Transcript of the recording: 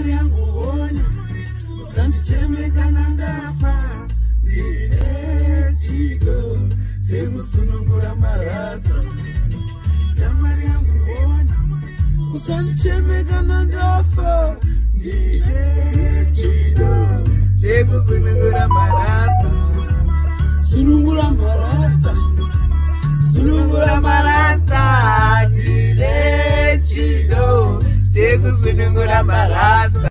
mari yangoona usandicheme kana ndafa ndine chido chemusunungura marasa shamari yangoona usandicheme kana ndafa ndine chido chekusunungura marasa sunungura marasa sunungura marasa usunungura marasta